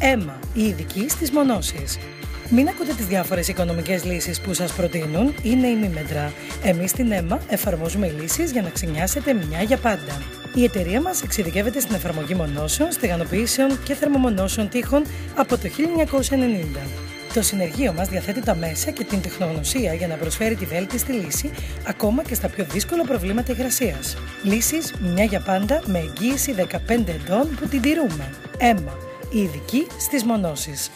αίμα, η ειδική στις μονώσεις. Μην ακούτε τις διάφορες οικονομικές λύσεις που σας προτείνουν, είναι ημίμετρα. Εμείς στην αίμα εφαρμόζουμε λύσεις για να ξυνιάσετε μια για πάντα. Η εταιρεία μας εξειδικεύεται στην εφαρμογή μονώσεων, στεγανοποιήσεων και θερμομονώσεων τείχων από το 1990. Το συνεργείο μας διαθέτει τα μέσα και την τεχνογνωσία για να προσφέρει τη βέλτιστη λύση ακόμα και στα πιο δύσκολα προβλήματα υγρασίας. Λύσεις μια για πάντα με εγγύηση 15 ετών που την τηρούμε. Έμα. Η ειδική στις μονώσεις.